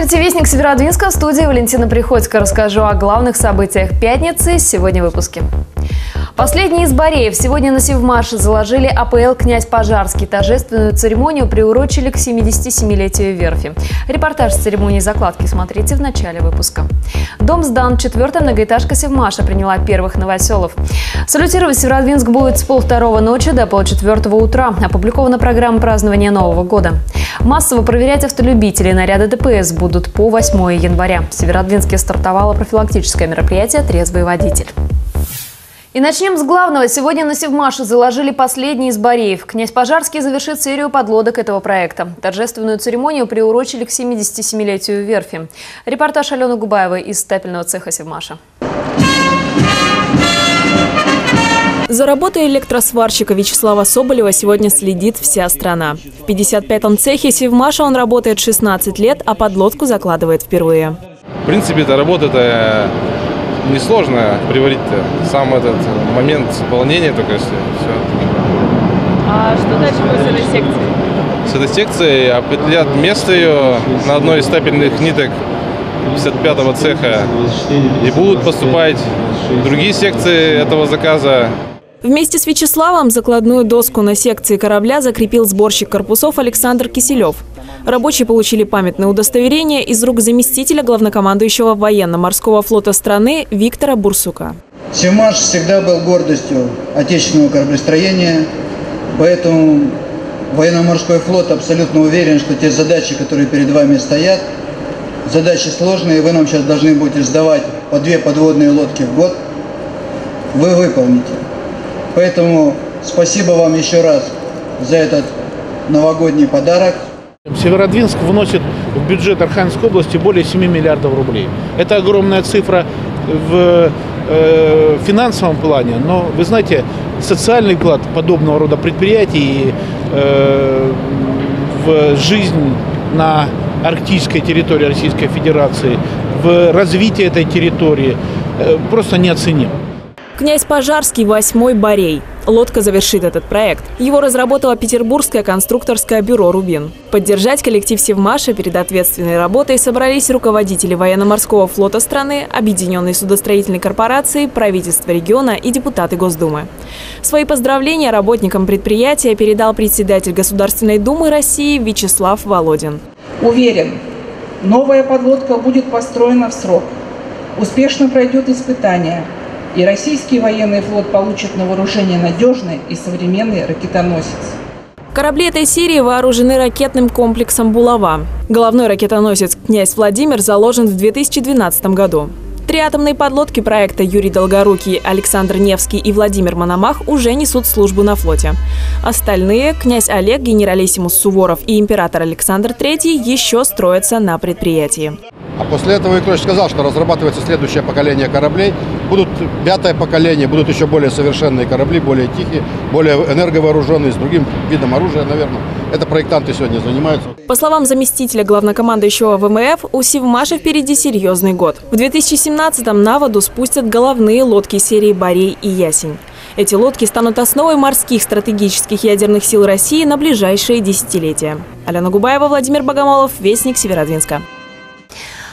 смотрите «Вестник Северодвинска» в студии Валентина Приходько. Расскажу о главных событиях пятницы сегодня в выпуске. Последний из Бореев. Сегодня на Севмаше заложили АПЛ «Князь Пожарский». Торжественную церемонию приурочили к 77-летию верфи. Репортаж с церемонии закладки смотрите в начале выпуска. Дом сдан. Четвертая многоэтажка Севмаша приняла первых новоселов. Салютировать Северодвинск будет с полвторого ночи до полчетвертого утра. Опубликована программа празднования Нового года. Массово проверять автолюбителей наряды ДПС будут по 8 января. В Северодвинске стартовало профилактическое мероприятие «Трезвый водитель». И начнем с главного. Сегодня на Севмаше заложили последний из Бореев. Князь Пожарский завершит серию подлодок этого проекта. Торжественную церемонию приурочили к 77-летию верфи. Репортаж Алены Губаевой из стапельного цеха Севмаша. За работой электросварщика Вячеслава Соболева сегодня следит вся страна. В 55-м цехе Севмаша он работает 16 лет, а подлодку закладывает впервые. В принципе, эта работа это несложно приварить сам этот момент заполнения, только если все. А что дальше будет с этой секцией? С этой секцией определят место ее на одной из стапельных ниток 55-го цеха и будут поступать другие секции этого заказа. Вместе с Вячеславом закладную доску на секции корабля закрепил сборщик корпусов Александр Киселев. Рабочие получили памятное удостоверение из рук заместителя главнокомандующего военно-морского флота страны Виктора Бурсука. Севмаш всегда был гордостью отечественного кораблестроения, поэтому военно-морской флот абсолютно уверен, что те задачи, которые перед вами стоят, задачи сложные, вы нам сейчас должны будете сдавать по две подводные лодки в год, вы выполните. Поэтому спасибо вам еще раз за этот новогодний подарок. Северодвинск вносит в бюджет Архангельской области более 7 миллиардов рублей. Это огромная цифра в э, финансовом плане, но вы знаете, социальный вклад подобного рода предприятий э, в жизнь на арктической территории Российской Федерации, в развитие этой территории э, просто неоценим. Князь Пожарский – восьмой Борей. Лодка завершит этот проект. Его разработало петербургское конструкторское бюро «Рубин». Поддержать коллектив Севмаша перед ответственной работой собрались руководители военно-морского флота страны, Объединенной судостроительной корпорации, правительства региона и депутаты Госдумы. Свои поздравления работникам предприятия передал председатель Государственной Думы России Вячеслав Володин. Уверен, новая подлодка будет построена в срок, успешно пройдет испытания – и российский военный флот получит на вооружение надежный и современный ракетоносец. Корабли этой серии вооружены ракетным комплексом «Булава». Головной ракетоносец «Князь Владимир» заложен в 2012 году. Три атомные подлодки проекта Юрий Долгорукий, Александр Невский и Владимир Мономах уже несут службу на флоте. Остальные – князь Олег, генералиссимус Суворов и император Александр III – еще строятся на предприятии. А после этого Викторович сказал, что разрабатывается следующее поколение кораблей. Будут пятое поколение, будут еще более совершенные корабли, более тихие, более энерговооруженные, с другим видом оружия, наверное. Это проектанты сегодня занимаются. По словам заместителя главнокомандующего ВМФ, у Севмаша впереди серьезный год. В 2017-м на воду спустят головные лодки серии «Борей» и «Ясень». Эти лодки станут основой морских стратегических ядерных сил России на ближайшие десятилетия. Алена Губаева, Владимир Богомолов, Вестник Северодвинска.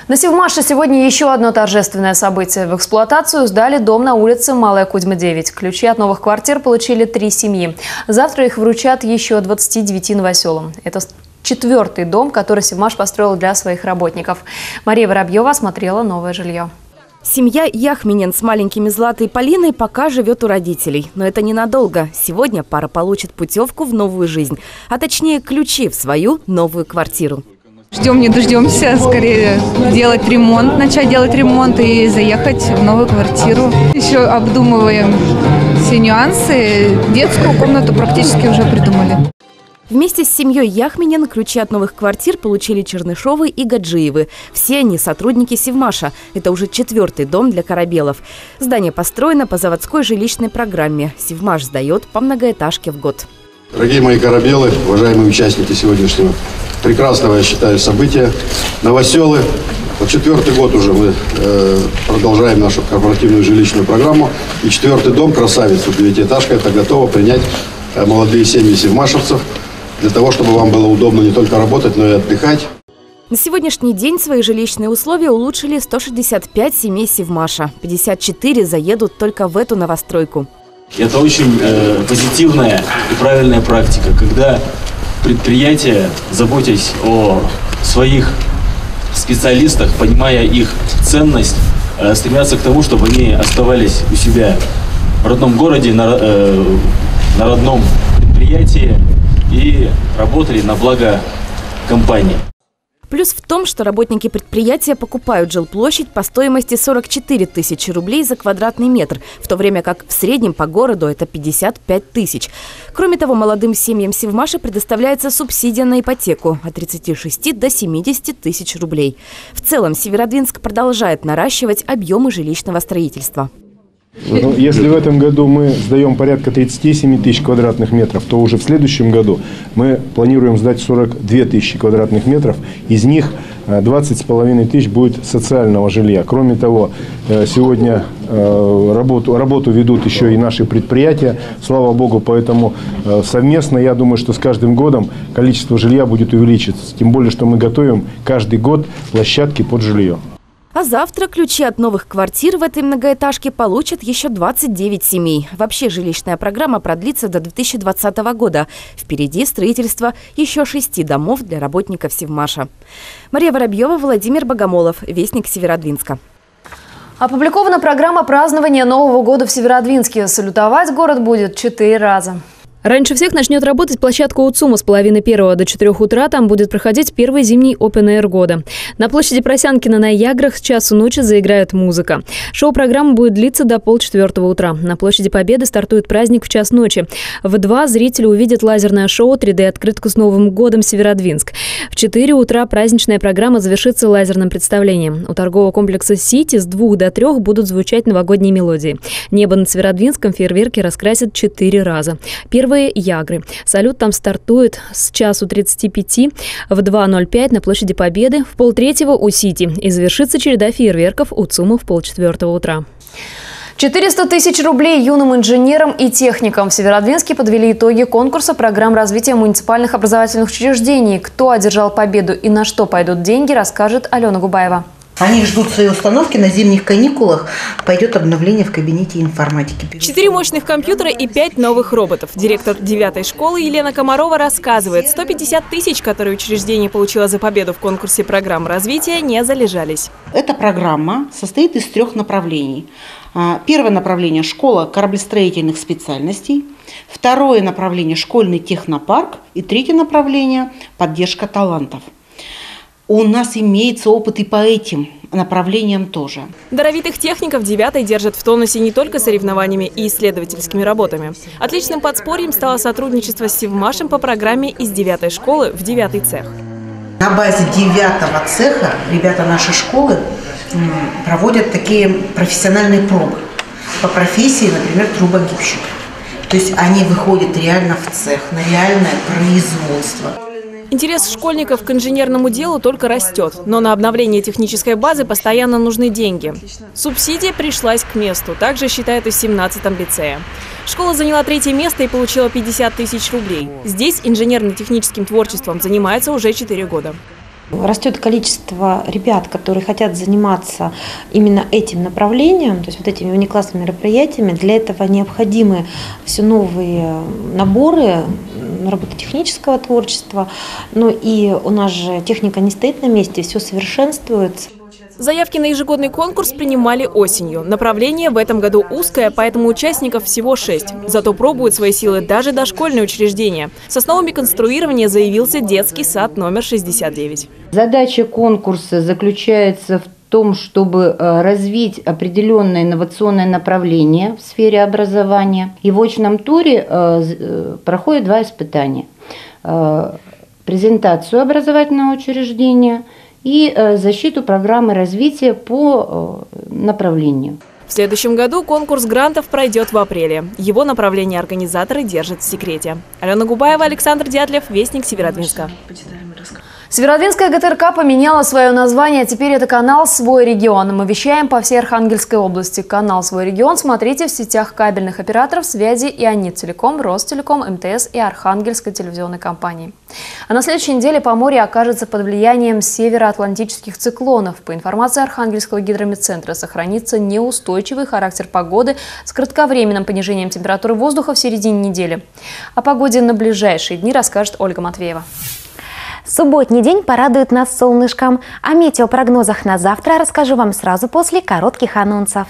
На Севмаше сегодня еще одно торжественное событие. В эксплуатацию сдали дом на улице Малая Кузьма, 9. Ключи от новых квартир получили три семьи. Завтра их вручат еще 29 новоселам. Это четвертый дом, который Севмаш построил для своих работников. Мария Воробьева осмотрела новое жилье. Семья Яхминин с маленькими Златой и Полиной пока живет у родителей. Но это ненадолго. Сегодня пара получит путевку в новую жизнь, а точнее ключи в свою новую квартиру. Ждем не дождемся, скорее делать ремонт, начать делать ремонт и заехать в новую квартиру. Еще обдумываем все нюансы. Детскую комнату практически уже придумали. Вместе с семьей Яхминин ключи от новых квартир получили Чернышовы и Гаджиевы. Все они сотрудники Севмаша. Это уже четвертый дом для корабелов. Здание построено по заводской жилищной программе. Севмаш сдает по многоэтажке в год. Дорогие мои корабелы, уважаемые участники сегодняшнего прекрасного, я считаю, события. Новоселы. Вот четвертый год уже мы э, продолжаем нашу корпоративную жилищную программу. И четвертый дом, красавица, девятиэтажка, это готово принять э, молодые семьи севмашевцев для того, чтобы вам было удобно не только работать, но и отдыхать. На сегодняшний день свои жилищные условия улучшили 165 семей Севмаша. 54 заедут только в эту новостройку. Это очень э, позитивная и правильная практика, когда предприятия, заботясь о своих специалистах, понимая их ценность, э, стремятся к тому, чтобы они оставались у себя в родном городе, на, э, на родном предприятии и работали на благо компании. Плюс в том, что работники предприятия покупают жилплощадь по стоимости 44 тысячи рублей за квадратный метр, в то время как в среднем по городу это 55 тысяч. Кроме того, молодым семьям Севмаша предоставляется субсидия на ипотеку от 36 до 70 тысяч рублей. В целом Северодвинск продолжает наращивать объемы жилищного строительства. Ну, если в этом году мы сдаем порядка 37 тысяч квадратных метров, то уже в следующем году мы планируем сдать 42 тысячи квадратных метров. Из них 20 с половиной тысяч будет социального жилья. Кроме того, э, сегодня э, работу, работу ведут еще и наши предприятия. Слава Богу, поэтому э, совместно, я думаю, что с каждым годом количество жилья будет увеличиваться. Тем более, что мы готовим каждый год площадки под жилье. А завтра ключи от новых квартир в этой многоэтажке получат еще 29 семей. Вообще жилищная программа продлится до 2020 года. Впереди строительство еще шести домов для работников Севмаша. Мария Воробьева, Владимир Богомолов, Вестник Северодвинска. Опубликована программа празднования Нового года в Северодвинске. Салютовать город будет четыре раза. Раньше всех начнет работать площадка УЦУМа с половины первого до четырех утра. Там будет проходить первый зимний Open Air года. На площади Просянкина на Яграх с часу ночи заиграет музыка. Шоу-программа будет длиться до полчетвертого утра. На площади Победы стартует праздник в час ночи. В два зрители увидят лазерное шоу 3D-открытку с Новым годом Северодвинск. В 4 утра праздничная программа завершится лазерным представлением. У торгового комплекса «Сити» с двух до трех будут звучать новогодние мелодии. Небо над Северодвинском фейерверки раскрасят четыре раза. Первый Первые Ягры. Салют там стартует с часу 35 в 2.05 на площади Победы, в полтретьего у Сити и завершится череда фейерверков у ЦУМа в полчетвертого утра. 400 тысяч рублей юным инженерам и техникам в Северодвинске подвели итоги конкурса программ развития муниципальных образовательных учреждений. Кто одержал победу и на что пойдут деньги, расскажет Алена Губаева. Они ждут своей установки. На зимних каникулах пойдет обновление в кабинете информатики. Четыре мощных компьютера и пять новых роботов. Директор девятой школы Елена Комарова рассказывает, 150 тысяч, которые учреждение получило за победу в конкурсе программ развития, не залежались. Эта программа состоит из трех направлений. А, первое направление – школа кораблестроительных специальностей. Второе направление – школьный технопарк. И третье направление – поддержка талантов – у нас имеется опыт и по этим направлениям тоже. Даровитых техников девятой держат в тонусе не только соревнованиями и исследовательскими работами. Отличным подспорьем стало сотрудничество с Севмашем по программе из девятой школы в девятый цех. На базе девятого цеха ребята нашей школы проводят такие профессиональные пробы по профессии, например, трубогибщик. То есть они выходят реально в цех, на реальное производство. Интерес школьников к инженерному делу только растет, но на обновление технической базы постоянно нужны деньги. Субсидия пришлась к месту, также считают и в 17-м лицее. Школа заняла третье место и получила 50 тысяч рублей. Здесь инженерно-техническим творчеством занимается уже 4 года. Растет количество ребят, которые хотят заниматься именно этим направлением, то есть вот этими внеклассными мероприятиями. Для этого необходимы все новые наборы робототехнического творчества. Ну и у нас же техника не стоит на месте, все совершенствуется. Заявки на ежегодный конкурс принимали осенью. Направление в этом году узкое, поэтому участников всего шесть. Зато пробуют свои силы даже дошкольные учреждения. С основами конструирования заявился детский сад номер 69. Задача конкурса заключается в том, чтобы э, развить определенное инновационное направление в сфере образования. И в очном туре э, э, проходит два испытания. Презентацию образовательного учреждения и защиту программы развития по направлению. В следующем году конкурс грантов пройдет в апреле. Его направление организаторы держат в секрете. Алена Губаева, Александр Дятлев, Вестник Северодвинска. Северодвинская ГТРК поменяла свое название, теперь это канал «Свой регион». Мы вещаем по всей Архангельской области. Канал «Свой регион» смотрите в сетях кабельных операторов связи «Ионит Телеком», «Ростелеком», МТС и Архангельской телевизионной компании. А на следующей неделе Поморье окажется под влиянием североатлантических циклонов. По информации Архангельского гидрометцентра, сохранится неустойчивый характер погоды с кратковременным понижением температуры воздуха в середине недели. О погоде на ближайшие дни расскажет Ольга Матвеева. Субботний день порадует нас солнышком. О метеопрогнозах на завтра расскажу вам сразу после коротких анонсов.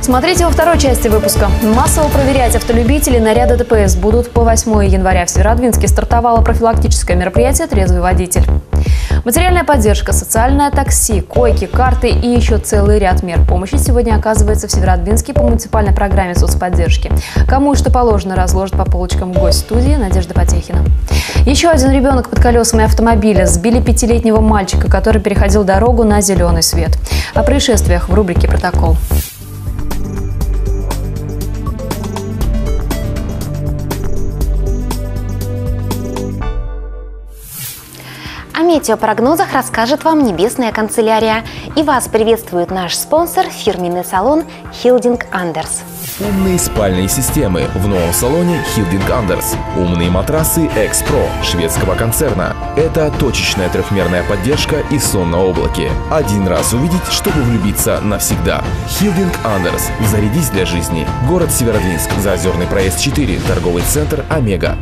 Смотрите во второй части выпуска. Массово проверять автолюбителей наряды ДПС будут по 8 января. В Северодвинске стартовало профилактическое мероприятие «Трезвый водитель». Материальная поддержка, социальное такси, койки, карты и еще целый ряд мер помощи сегодня оказывается в Северодвинске по муниципальной программе соцподдержки. Кому что положено, разложит по полочкам гость студии Надежда Потехина. Еще один ребенок под колесами автомобиля сбили пятилетнего мальчика, который переходил дорогу на зеленый свет. О происшествиях в рубрике «Протокол». Метеопрогнозах расскажет вам Небесная канцелярия. И вас приветствует наш спонсор – фирменный салон «Хилдинг Андерс». Умные спальные системы в новом салоне Hilding Anders. Умные матрасы X-Pro шведского концерна. Это точечная трехмерная поддержка и сон на облаке. Один раз увидеть, чтобы влюбиться навсегда. Hilding Anders. Зарядись для жизни. Город Северодвинск. Заозерный проезд 4. Торговый центр Омега.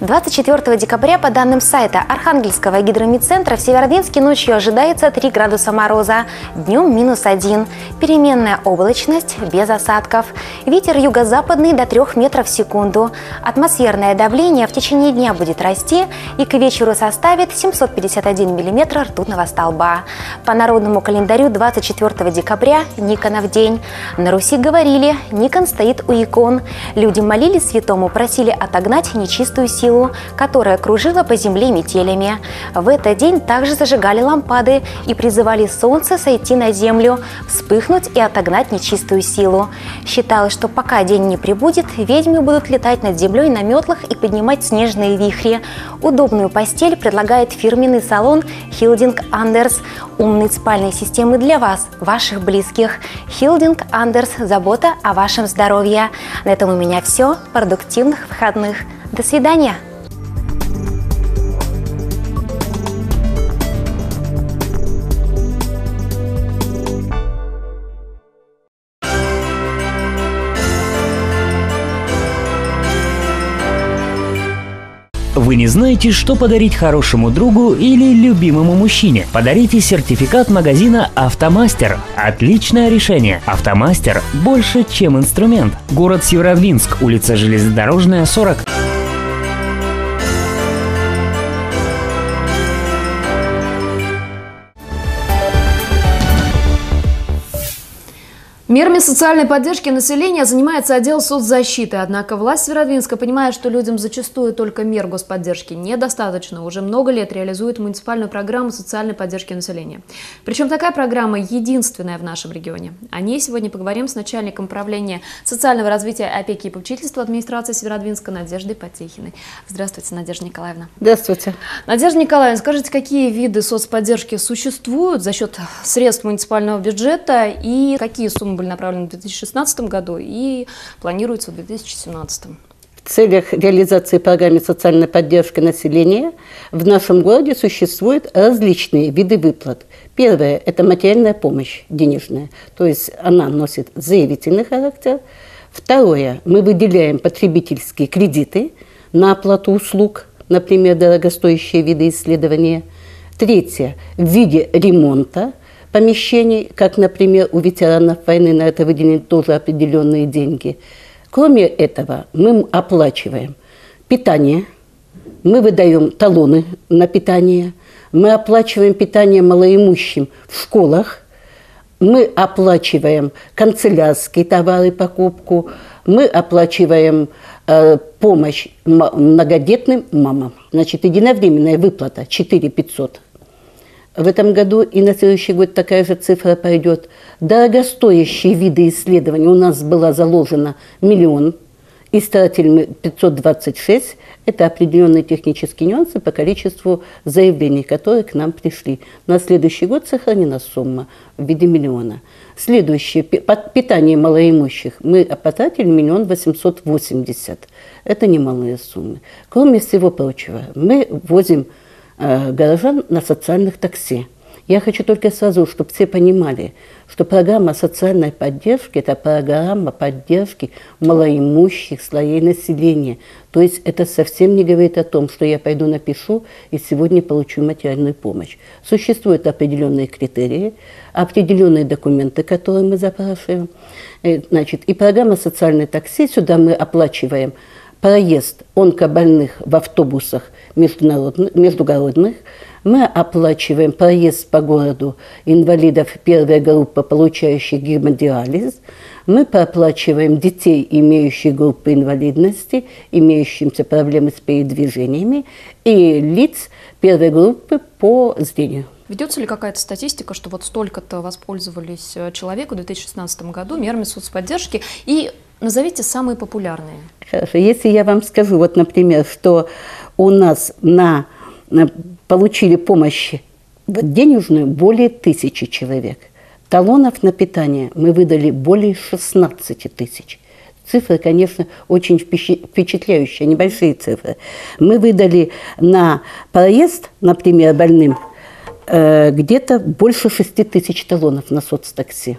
24 декабря по данным сайта Архангельского гидромедцентра в Северодвинске ночью ожидается 3 градуса мороза, днем минус 1, переменная облачность без осадков, ветер юго-западный до 3 метров в секунду, атмосферное давление в течение дня будет расти и к вечеру составит 751 миллиметр ртутного столба. По народному календарю 24 декабря – Никонов день. На Руси говорили «Никон стоит у икон». Люди молились святому, просили отогнать нечистую силу силу, которая кружила по земле метелями. В этот день также зажигали лампады и призывали солнце сойти на землю, вспыхнуть и отогнать нечистую силу. Считалось, что пока день не прибудет, ведьмы будут летать над землей на метлах и поднимать снежные вихри. Удобную постель предлагает фирменный салон Хилдинг Андерс. Умные спальные системы для вас, ваших близких. Хилдинг Андерс. Забота о вашем здоровье. На этом у меня все. Продуктивных выходных. До свидания! Вы не знаете, что подарить хорошему другу или любимому мужчине? Подарите сертификат магазина «Автомастер». Отличное решение. «Автомастер» больше, чем инструмент. Город Северодвинск, улица Железнодорожная, 40. Мерами социальной поддержки населения занимается отдел соцзащиты. Однако власть Северодвинска понимает, что людям зачастую только мер господдержки недостаточно. Уже много лет реализует муниципальную программу социальной поддержки населения. Причем такая программа единственная в нашем регионе. О ней сегодня поговорим с начальником управления социального развития, опеки и попечительства администрации Северодвинска Надеждой Потехиной. Здравствуйте, Надежда Николаевна. Здравствуйте. Надежда Николаевна, скажите, какие виды соцподдержки существуют за счет средств муниципального бюджета и какие суммы были направлены в 2016 году и планируются в 2017. В целях реализации программы социальной поддержки населения в нашем городе существуют различные виды выплат. Первое – это материальная помощь денежная, то есть она носит заявительный характер. Второе – мы выделяем потребительские кредиты на оплату услуг, например, дорогостоящие виды исследования. Третье – в виде ремонта помещений, как, например, у ветеранов войны на это выделены тоже определенные деньги. Кроме этого, мы оплачиваем питание, мы выдаем талоны на питание, мы оплачиваем питание малоимущим в школах, мы оплачиваем канцелярские товары, покупку, мы оплачиваем э, помощь многодетным мамам. Значит, единовременная выплата 4 500 в этом году и на следующий год такая же цифра пойдет. Дорогостоящие виды исследований у нас была заложена миллион. И старатель 526 – это определенные технические нюансы по количеству заявлений, которые к нам пришли. На следующий год сохранена сумма в виде миллиона. Следующее – питание малоимущих. Мы потратили миллион восемьсот восемьдесят. Это немалые суммы. Кроме всего прочего, мы возим горожан на социальных такси. Я хочу только сразу, чтобы все понимали, что программа социальной поддержки – это программа поддержки малоимущих слоей населения. То есть это совсем не говорит о том, что я пойду напишу и сегодня получу материальную помощь. Существуют определенные критерии, определенные документы, которые мы запрашиваем. Э, значит, и программа социальной такси, сюда мы оплачиваем проезд онкобольных в автобусах междугородных, мы оплачиваем проезд по городу инвалидов первой группы, получающих гемодиализ. Мы проплачиваем детей, имеющих группы инвалидности, имеющимся проблемы с передвижениями, и лиц первой группы по зрению. Ведется ли какая-то статистика, что вот столько-то воспользовались э, человеку в 2016 году мерами соцподдержки? И назовите самые популярные. Хорошо. Если я вам скажу, вот, например, что у нас на получили помощь денежную более тысячи человек. Талонов на питание мы выдали более 16 тысяч. Цифры, конечно, очень впечатляющие, небольшие цифры. Мы выдали на проезд, например, больным, э, где-то больше 6 тысяч талонов на соцтакси.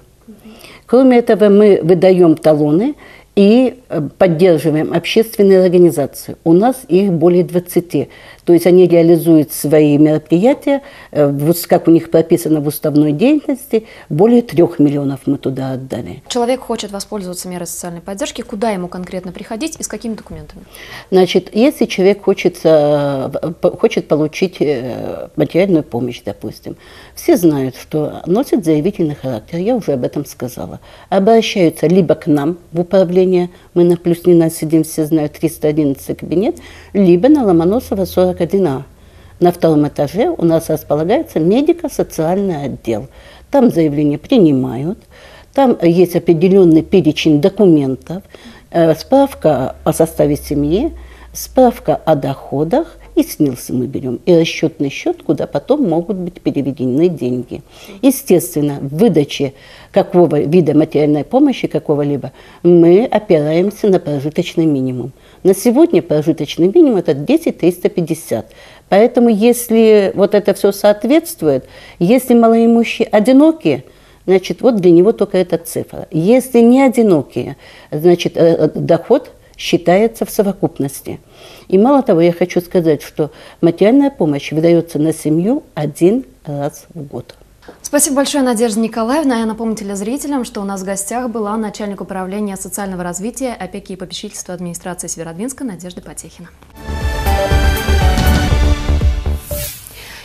Кроме этого, мы выдаем талоны и э, поддерживаем общественные организации. У нас их более 20. То есть они реализуют свои мероприятия, э, как у них прописано в уставной деятельности, более трех миллионов мы туда отдали. Человек хочет воспользоваться мерой социальной поддержки, куда ему конкретно приходить и с какими документами? Значит, если человек хочет, хочет получить э, материальную помощь, допустим, все знают, что носит заявительный характер, я уже об этом сказала. Обращаются либо к нам в управление, мы на плюс не нас сидим, все знают, 311 кабинет, либо на Ломоносова 41А. На втором этаже у нас располагается медико-социальный отдел. Там заявления принимают, там есть определенный перечень документов, э, справка о составе семьи, справка о доходах, и снился мы берем, и расчетный счет, куда потом могут быть переведены деньги. Естественно, в выдаче какого вида материальной помощи какого-либо мы опираемся на прожиточный минимум. На сегодня прожиточный минимум это 10 350. Поэтому если вот это все соответствует, если малоимущие одинокие, значит, вот для него только эта цифра. Если не одинокие, значит, э, э, доход считается в совокупности. И мало того, я хочу сказать, что материальная помощь выдается на семью один раз в год. Спасибо большое, Надежда Николаевна. Я напомню телезрителям, что у нас в гостях была начальник управления социального развития, опеки и попечительства администрации Северодвинска Надежда Потехина.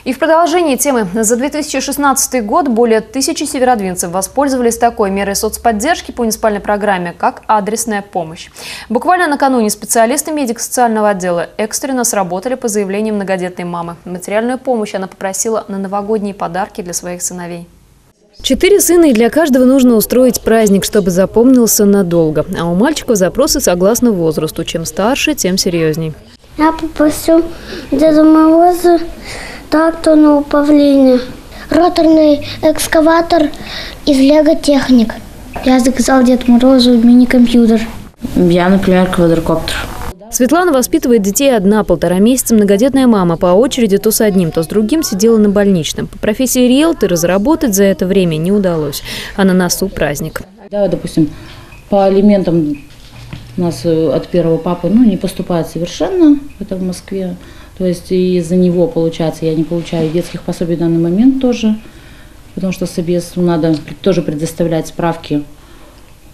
И в продолжении темы. За 2016 год более тысячи северодвинцев воспользовались такой мерой соцподдержки по муниципальной программе, как адресная помощь. Буквально накануне специалисты медико-социального отдела экстренно сработали по заявлению многодетной мамы. Материальную помощь она попросила на новогодние подарки для своих сыновей. Четыре сына, и для каждого нужно устроить праздник, чтобы запомнился надолго. А у мальчиков запросы согласно возрасту. Чем старше, тем серьезней. Я попросил Деда Мороза трактор на управление, роторный экскаватор из Лего Техник. Я заказал Дед Морозу мини-компьютер. Я, например, квадрокоптер. Светлана воспитывает детей одна, полтора месяца. Многодетная мама по очереди то с одним, то с другим сидела на больничном. По профессии риэлтора заработать за это время не удалось. А на носу праздник. Да, допустим, по алиментам у нас э, от первого папы ну, не поступает совершенно, это в Москве. То есть из-за него, получается, я не получаю детских пособий в данный момент тоже, потому что собесу надо тоже предоставлять справки,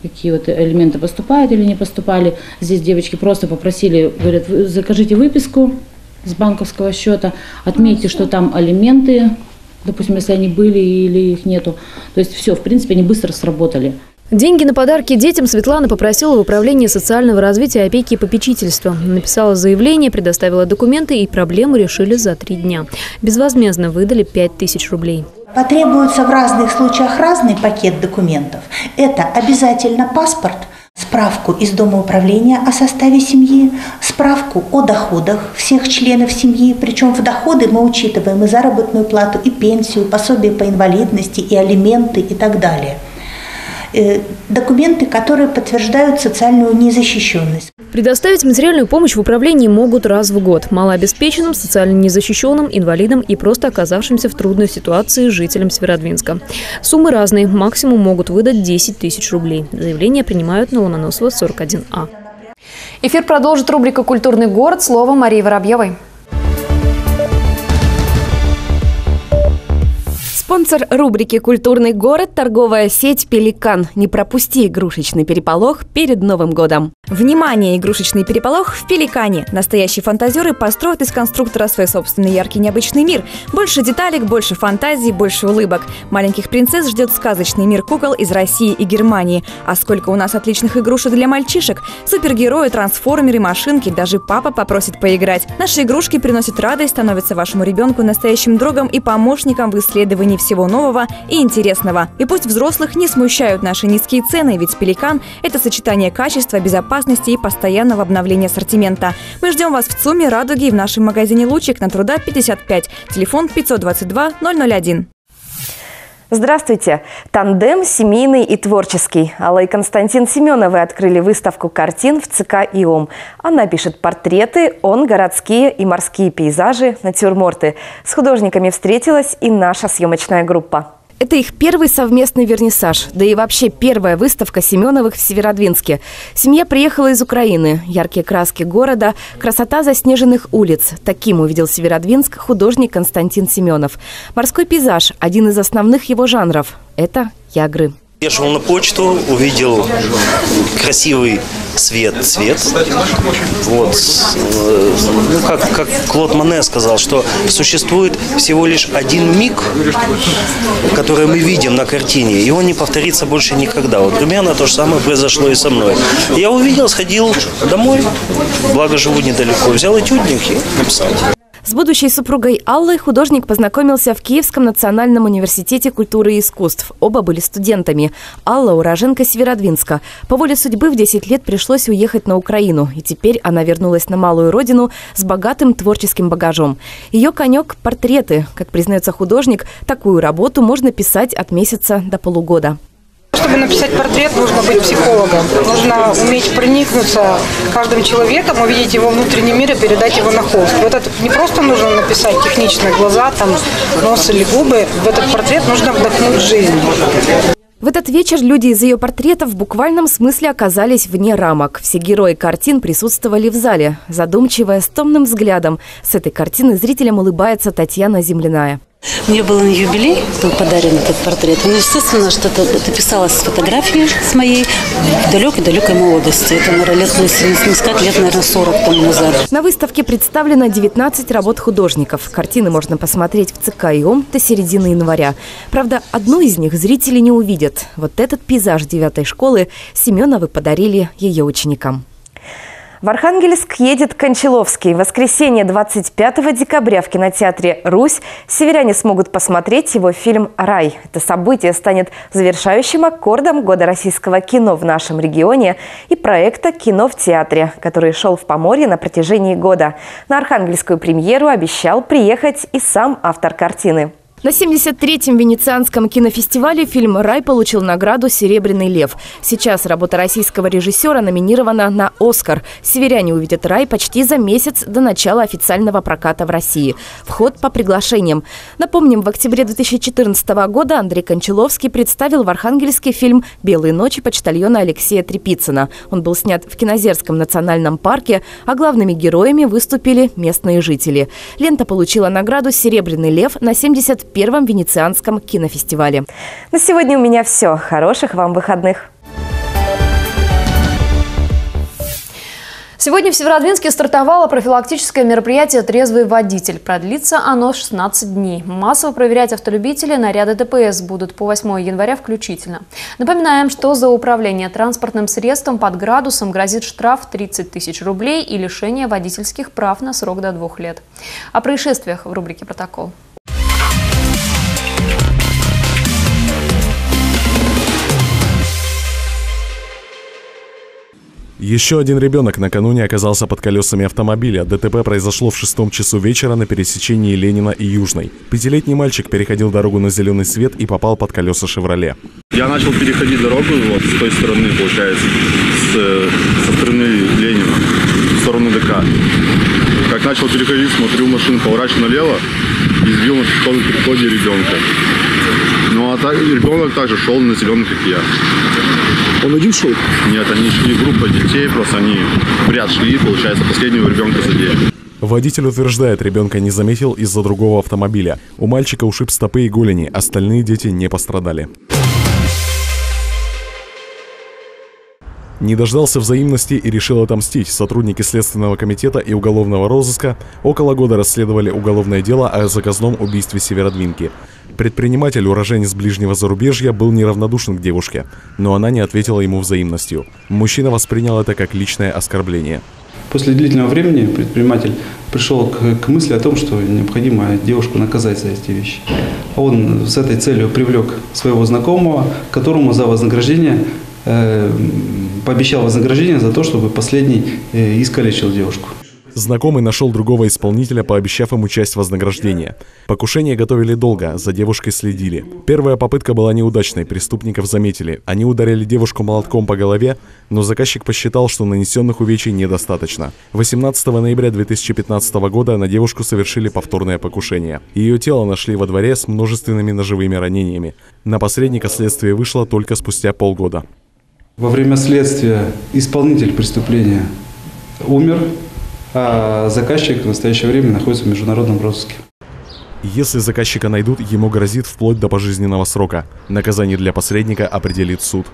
какие вот элементы поступают или не поступали. Здесь девочки просто попросили, говорят, закажите выписку с банковского счета, отметьте, что там алименты, допустим, если они были или их нету. То есть все, в принципе, они быстро сработали. Деньги на подарки детям Светлана попросила в Управление социального развития, опеки и попечительства. Написала заявление, предоставила документы и проблему решили за три дня. Безвозмездно выдали 5 тысяч рублей. Потребуется в разных случаях разный пакет документов. Это обязательно паспорт, справку из Дома управления о составе семьи, справку о доходах всех членов семьи, причем в доходы мы учитываем и заработную плату, и пенсию, пособие по инвалидности, и алименты и так далее – документы, которые подтверждают социальную незащищенность. Предоставить материальную помощь в управлении могут раз в год малообеспеченным, социально незащищенным, инвалидам и просто оказавшимся в трудной ситуации жителям Северодвинска. Суммы разные. Максимум могут выдать 10 тысяч рублей. Заявление принимают на Ломоносова 41А. Эфир продолжит рубрика «Культурный город». Слово Марии Воробьевой. Спонсор рубрики «Культурный город» – торговая сеть «Пеликан». Не пропусти игрушечный переполох перед Новым годом. Внимание! Игрушечный переполох в «Пеликане». Настоящие фантазеры построят из конструктора свой собственный яркий необычный мир. Больше деталек, больше фантазий, больше улыбок. Маленьких принцесс ждет сказочный мир кукол из России и Германии. А сколько у нас отличных игрушек для мальчишек. Супергерои, трансформеры, машинки. Даже папа попросит поиграть. Наши игрушки приносят радость, становятся вашему ребенку настоящим другом и помощником в исследовании всего нового и интересного. И пусть взрослых не смущают наши низкие цены, ведь «Пеликан» – это сочетание качества, безопасности и постоянного обновления ассортимента. Мы ждем вас в ЦУМе, «Радуге» и в нашем магазине «Лучик» на труда 55. Телефон 522 001. Здравствуйте! Тандем семейный и творческий. Алла и Константин Семеновы открыли выставку картин в ЦК ИОМ. Она пишет портреты, он городские и морские пейзажи, натюрморты. С художниками встретилась и наша съемочная группа. Это их первый совместный вернисаж, да и вообще первая выставка Семеновых в Северодвинске. Семья приехала из Украины. Яркие краски города, красота заснеженных улиц. Таким увидел Северодвинск художник Константин Семенов. Морской пейзаж – один из основных его жанров. Это ягры. Я шел на почту, увидел красивый свет, цвет. Вот. Ну, как, как Клод Мане сказал, что существует всего лишь один миг, который мы видим на картине, и он не повторится больше никогда. Вот примерно то же самое произошло и со мной. Я увидел, сходил домой, благо живу недалеко, взял этюдник и написал. С будущей супругой Аллой художник познакомился в Киевском национальном университете культуры и искусств. Оба были студентами. Алла – уроженка Северодвинска. По воле судьбы в 10 лет пришлось уехать на Украину. И теперь она вернулась на малую родину с богатым творческим багажом. Ее конек – портреты. Как признается художник, такую работу можно писать от месяца до полугода. Чтобы написать портрет, нужно быть психологом. Нужно уметь проникнуться каждым человеком, увидеть его внутренний мир и передать его на холст. В этот не просто нужно написать технично глаза, там, нос или губы. В этот портрет нужно вдохнуть жизнь. В этот вечер люди из ее портретов в буквальном смысле оказались вне рамок. Все герои картин присутствовали в зале, задумчивая, с томным взглядом. С этой картины зрителям улыбается Татьяна Земляная. Мне был на юбилей, был подарен этот портрет. Ну, естественно, что это, писалось с фотографией с моей далекой-далекой молодости. Это, наверное, лет, ну, если не сказать, лет, наверное, 40 тому назад. На выставке представлено 19 работ художников. Картины можно посмотреть в ЦК ИОМ до середины января. Правда, одну из них зрители не увидят. Вот этот пейзаж девятой школы Семеновы подарили ее ученикам. В Архангельск едет Кончаловский. В воскресенье 25 декабря в кинотеатре «Русь» северяне смогут посмотреть его фильм «Рай». Это событие станет завершающим аккордом года российского кино в нашем регионе и проекта «Кино в театре», который шел в Поморье на протяжении года. На архангельскую премьеру обещал приехать и сам автор картины. На 73-м Венецианском кинофестивале фильм «Рай» получил награду «Серебряный лев». Сейчас работа российского режиссера номинирована на «Оскар». Северяне увидят «Рай» почти за месяц до начала официального проката в России. Вход по приглашениям. Напомним, в октябре 2014 года Андрей Кончаловский представил в Архангельске фильм «Белые ночи» почтальона Алексея Трепицына. Он был снят в Кинозерском национальном парке, а главными героями выступили местные жители. Лента получила награду «Серебряный лев» на 70 первом венецианском кинофестивале. На сегодня у меня все. Хороших вам выходных. Сегодня в Северодвинске стартовало профилактическое мероприятие «Трезвый водитель». Продлится оно 16 дней. Массово проверять автолюбителей наряды ДПС будут по 8 января включительно. Напоминаем, что за управление транспортным средством под градусом грозит штраф 30 тысяч рублей и лишение водительских прав на срок до двух лет. О происшествиях в рубрике «Протокол». Еще один ребенок накануне оказался под колесами автомобиля. ДТП произошло в шестом часу вечера на пересечении Ленина и Южной. Пятилетний мальчик переходил дорогу на зеленый свет и попал под колеса «Шевроле». Я начал переходить дорогу вот с той стороны, получается, с, э, со стороны Ленина, в сторону ДК. Как начал переходить, смотрю, машина поворачивает налево и сбил на переходе ребенка. Ну а так, ребенок также шел на зеленый, как я. Он один шел? Нет, они шли группа детей, просто они в ряд шли, получается, последнего ребенка задели. Водитель утверждает, ребенка не заметил из-за другого автомобиля. У мальчика ушиб стопы и голени, остальные дети не пострадали. Не дождался взаимности и решил отомстить. Сотрудники Следственного комитета и уголовного розыска около года расследовали уголовное дело о заказном убийстве Северодвинки. Предприниматель, уроженец ближнего зарубежья, был неравнодушен к девушке, но она не ответила ему взаимностью. Мужчина воспринял это как личное оскорбление. После длительного времени предприниматель пришел к, к мысли о том, что необходимо девушку наказать за эти вещи. Он с этой целью привлек своего знакомого, которому за вознаграждение э, пообещал вознаграждение за то, чтобы последний э, искалечил девушку. Знакомый нашел другого исполнителя, пообещав ему часть вознаграждения. Покушение готовили долго, за девушкой следили. Первая попытка была неудачной, преступников заметили. Они ударили девушку молотком по голове, но заказчик посчитал, что нанесенных увечий недостаточно. 18 ноября 2015 года на девушку совершили повторное покушение. Ее тело нашли во дворе с множественными ножевыми ранениями. На посредника следствие вышло только спустя полгода. Во время следствия исполнитель преступления умер, а заказчик в настоящее время находится в международном розыске. Если заказчика найдут, ему грозит вплоть до пожизненного срока. Наказание для посредника определит суд.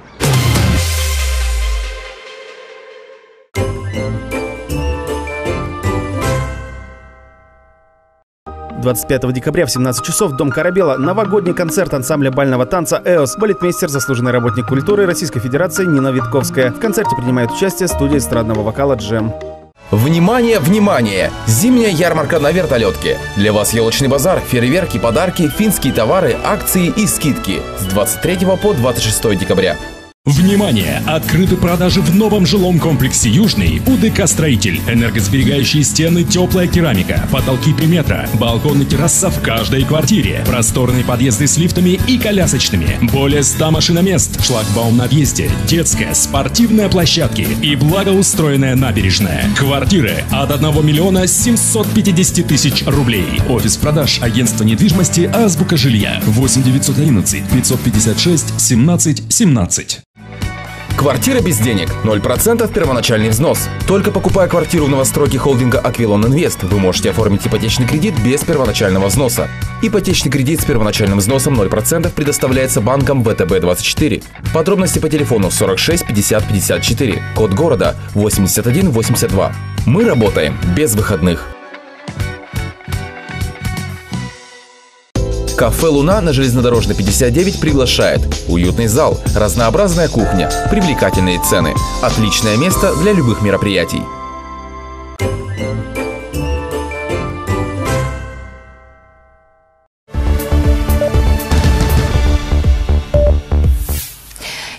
25 декабря в 17 часов Дом Карабела новогодний концерт ансамбля бального танца «Эос», балетмейстер, заслуженный работник культуры Российской Федерации Нина Витковская. В концерте принимает участие студия эстрадного вокала «Джем». Внимание, внимание! Зимняя ярмарка на вертолетке. Для вас елочный базар, фейерверки, подарки, финские товары, акции и скидки. С 23 по 26 декабря. Внимание! Открыты продажи в новом жилом комплексе «Южный» УДК «Строитель». Энергосберегающие стены, теплая керамика, потолки 3 метра, балкон терраса в каждой квартире, просторные подъезды с лифтами и колясочными, более 100 машиномест, шлагбаум на въезде, детская, спортивная площадки и благоустроенная набережная. Квартиры от 1 миллиона 750 тысяч рублей. Офис продаж агентства недвижимости «Азбука жилья» 8 911 556 17 17. Квартира без денег. 0% первоначальный взнос. Только покупая квартиру в новостройке холдинга Aquilon Invest, вы можете оформить ипотечный кредит без первоначального взноса. Ипотечный кредит с первоначальным взносом 0% предоставляется банком ВТБ-24. Подробности по телефону 46 50 54. Код города 81 82. Мы работаем без выходных. Кафе «Луна» на железнодорожной 59 приглашает. Уютный зал, разнообразная кухня, привлекательные цены. Отличное место для любых мероприятий.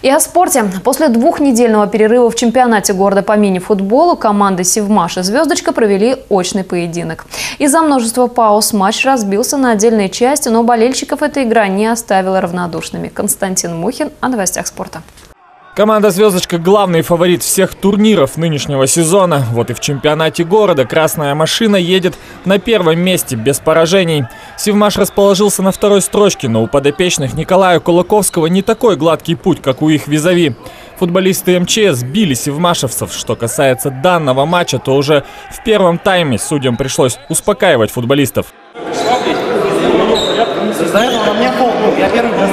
И о спорте. После двухнедельного перерыва в чемпионате города по мини-футболу команды «Севмаш» и «Звездочка» провели очный поединок. Из-за множества пауз матч разбился на отдельные части, но болельщиков эта игра не оставила равнодушными. Константин Мухин о новостях спорта. Команда «Звездочка» – главный фаворит всех турниров нынешнего сезона. Вот и в чемпионате города «Красная машина» едет на первом месте без поражений. Севмаш расположился на второй строчке, но у подопечных Николая Кулаковского не такой гладкий путь, как у их визави. Футболисты МЧС били севмашевцев. Что касается данного матча, то уже в первом тайме судьям пришлось успокаивать футболистов. Я первый на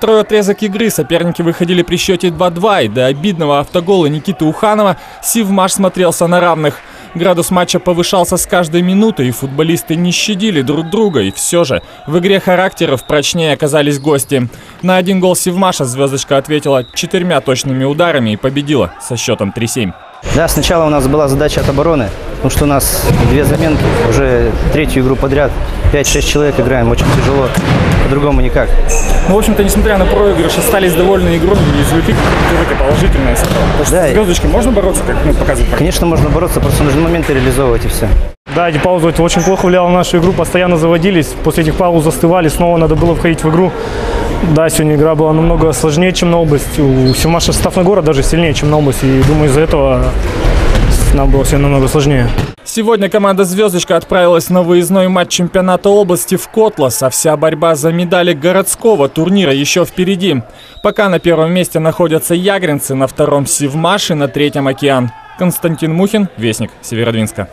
второй отрезок игры соперники выходили при счете 2-2, и до обидного автогола Никиты Уханова Сивмаш смотрелся на равных. Градус матча повышался с каждой минутой, и футболисты не щадили друг друга, и все же в игре характеров прочнее оказались гости. На один гол Сивмаша звездочка ответила четырьмя точными ударами и победила со счетом 3-7. Да, сначала у нас была задача от обороны, потому что у нас две заменки, уже третью игру подряд 5-6 человек играем, очень тяжело, по-другому никак. Ну, в общем-то, несмотря на проигрыш, остались довольны игрой, и извлекли с этого. Потому что Да. с звездочкой можно бороться, как ну, показывает Конечно, можно бороться, просто нужно моменты реализовывать и все. Да, эти паузы очень плохо влияло на нашу игру, постоянно заводились, после этих пауз застывали, снова надо было входить в игру. Да, сегодня игра была намного сложнее, чем на область. У Севмаша состав на город даже сильнее, чем на область, и думаю, из-за этого нам было все намного сложнее. Сегодня команда «Звездочка» отправилась на выездной матч чемпионата области в Котлас, а вся борьба за медали городского турнира еще впереди. Пока на первом месте находятся ягринцы, на втором Севмаш и на третьем Океан. Константин Мухин, Вестник, Северодвинска.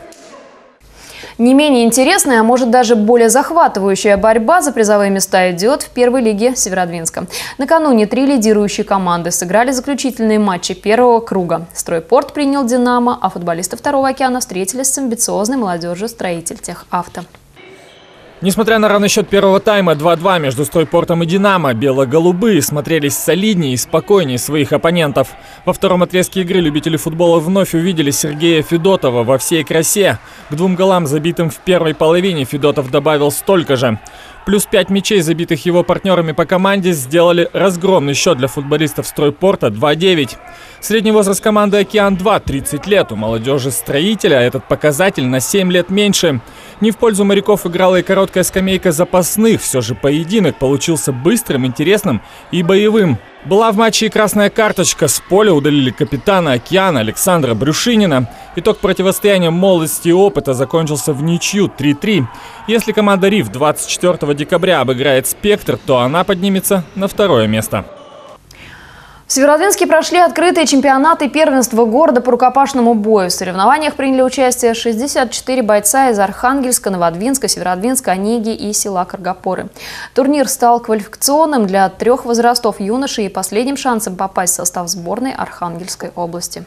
Не менее интересная, а может даже более захватывающая борьба за призовые места идет в первой лиге Северодвинска. Накануне три лидирующие команды сыграли заключительные матчи первого круга. Стройпорт принял «Динамо», а футболисты второго океана встретились с амбициозной молодежью строитель техавто. Несмотря на равный счет первого тайма 2-2 между Стройпортом и Динамо, бело-голубые смотрелись солиднее и спокойнее своих оппонентов. Во втором отрезке игры любители футбола вновь увидели Сергея Федотова во всей красе. К двум голам, забитым в первой половине, Федотов добавил столько же. Плюс пять мячей, забитых его партнерами по команде, сделали разгромный счет для футболистов Стройпорта 2-9. Средний возраст команды «Океан-2» 30 лет. У молодежи строителя этот показатель на 7 лет меньше. Не в пользу моряков играла и короткая скамейка запасных. Все же поединок получился быстрым, интересным и боевым. Была в матче и красная карточка. С поля удалили капитана «Океана» Александра Брюшинина. Итог противостояния молодости и опыта закончился в ничью 3-3. Если команда «Риф» 24 декабря обыграет «Спектр», то она поднимется на второе место. В Северодвинске прошли открытые чемпионаты первенства города по рукопашному бою. В соревнованиях приняли участие 64 бойца из Архангельска, Новодвинска, Северодвинска, Онеги и села Каргопоры. Турнир стал квалификационным для трех возрастов юношей и последним шансом попасть в состав сборной Архангельской области.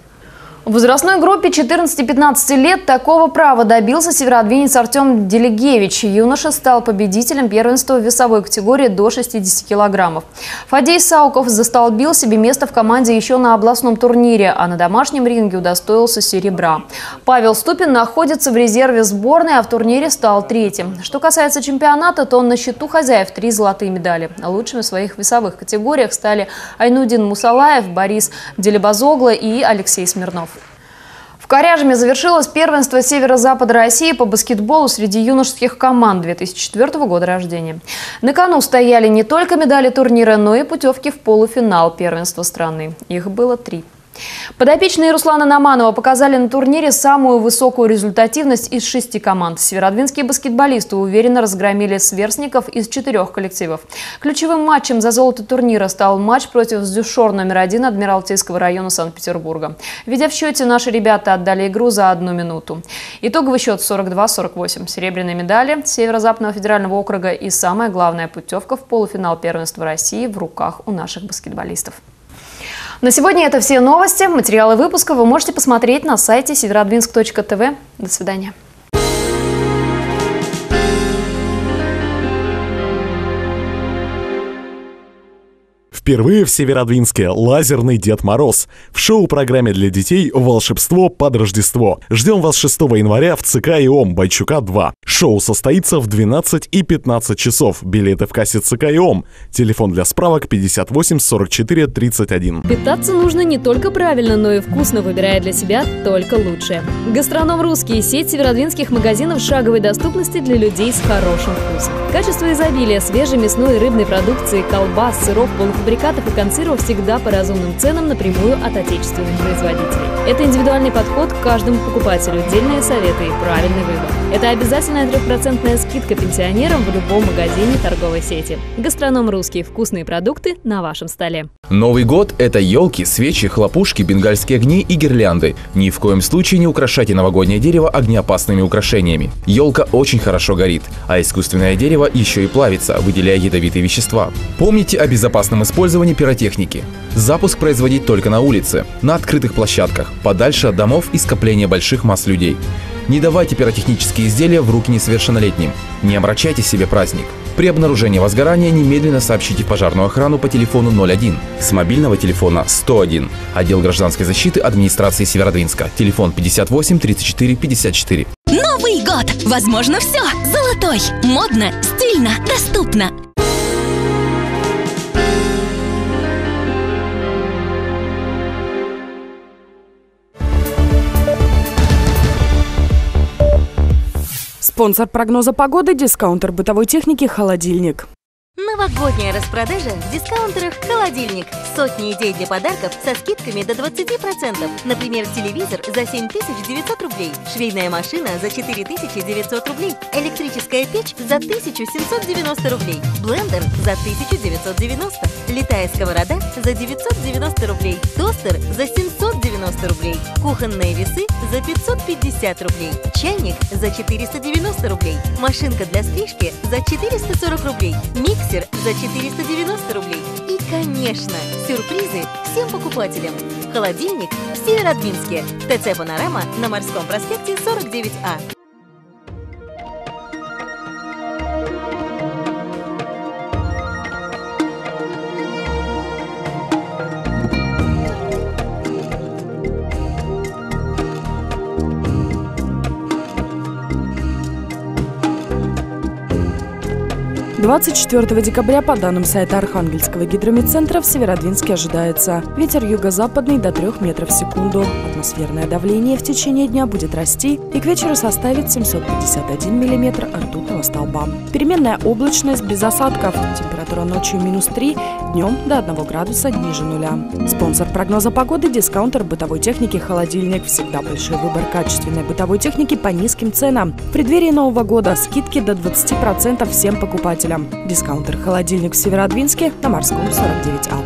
В возрастной группе 14-15 лет такого права добился северодвинец Артем Делегевич. Юноша стал победителем первенства в весовой категории до 60 килограммов. Фадей Сауков застолбил себе место в команде еще на областном турнире, а на домашнем ринге удостоился серебра. Павел Ступин находится в резерве сборной, а в турнире стал третьим. Что касается чемпионата, то он на счету хозяев три золотые медали. Лучшими в своих весовых категориях стали Айнудин Мусалаев, Борис Делебазогло и Алексей Смирнов. Коряжме завершилось первенство Северо-Запада России по баскетболу среди юношеских команд 2004 года рождения. На кону стояли не только медали турнира, но и путевки в полуфинал первенства страны. Их было три. Подопечные Руслана Наманова показали на турнире самую высокую результативность из шести команд. Северодвинские баскетболисты уверенно разгромили сверстников из четырех коллективов. Ключевым матчем за золото турнира стал матч против Сдюшор номер один Адмиралтейского района Санкт-Петербурга. Ведя в счете, наши ребята отдали игру за одну минуту. Итоговый счет 42-48. Серебряные медали Северо-Западного федерального округа и самая главная путевка в полуфинал первенства России в руках у наших баскетболистов. На сегодня это все новости. Материалы выпуска вы можете посмотреть на сайте северодвинск.тв. До свидания. Впервые в Северодвинске лазерный Дед Мороз. В шоу-программе для детей «Волшебство под Рождество». Ждем вас 6 января в ЦК ИОМ Байчука 2. Шоу состоится в 12 и 15 часов. Билеты в кассе ЦК ИОМ. Телефон для справок 58 44 31. Питаться нужно не только правильно, но и вкусно, выбирая для себя только лучшее. Гастроном «Русский» – сеть северодвинских магазинов шаговой доступности для людей с хорошим вкусом. Качество изобилия свежей мясной и рыбной продукции, колбас, сыров, полуфабрикатов и консервов всегда по разумным ценам напрямую от отечественных производителей. Это индивидуальный подход к каждому покупателю, отдельные советы и правильный выбор. Это обязательная трехпроцентная скидка пенсионерам в любом магазине торговой сети. Гастроном «Русский» – вкусные продукты на вашем столе. Новый год – это елки, свечи, хлопушки, бенгальские огни и гирлянды. Ни в коем случае не украшайте новогоднее дерево огнеопасными украшениями. Елка очень хорошо горит, а искусственное дерево еще и плавится, выделяя ядовитые вещества. Помните о безопасном использовании пиротехники. Запуск производить только на улице, на открытых площадках, подальше от домов и скопления больших масс людей. Не давайте пиротехнические изделия в руки несовершеннолетним. Не омрачайте себе праздник. При обнаружении возгорания немедленно сообщите пожарную охрану по телефону 01, с мобильного телефона 101. Отдел гражданской защиты администрации Северодвинска. Телефон 58 34 54. Новый год! Возможно, все! Золотой. Модно, стильно, доступно. Спонсор прогноза погоды – дискаунтер бытовой техники «Холодильник». Новогодняя распродажа в дискаунтерах «Холодильник». Сотни идей для подарков со скидками до 20%. Например, телевизор за 7900 рублей, швейная машина за 4900 рублей, электрическая печь за 1790 рублей, блендер за 1990, летая сковорода за 990 рублей, тостер за 790 рублей, кухонные весы за 550 рублей, чайник за 490 рублей, машинка для стрижки за 440 рублей, миксер за 490 рублей. И, конечно, сюрпризы всем покупателям. Холодильник в Северодвинске. ТЦ «Панорама» на Морском проспекте 49А. 24 декабря по данным сайта Архангельского гидрометцентра в Северодвинске ожидается ветер юго-западный до 3 метров в секунду. Атмосферное давление в течение дня будет расти и к вечеру составит 751 миллиметр ртутного столба. Переменная облачность без осадков. Температура ночью минус 3, днем до 1 градуса ниже нуля. Спонсор прогноза погоды – дискаунтер бытовой техники «Холодильник». Всегда большой выбор качественной бытовой техники по низким ценам. В преддверии Нового года скидки до 20% всем покупателям. Дискаунтер «Холодильник» в Северодвинске на Морском 49А.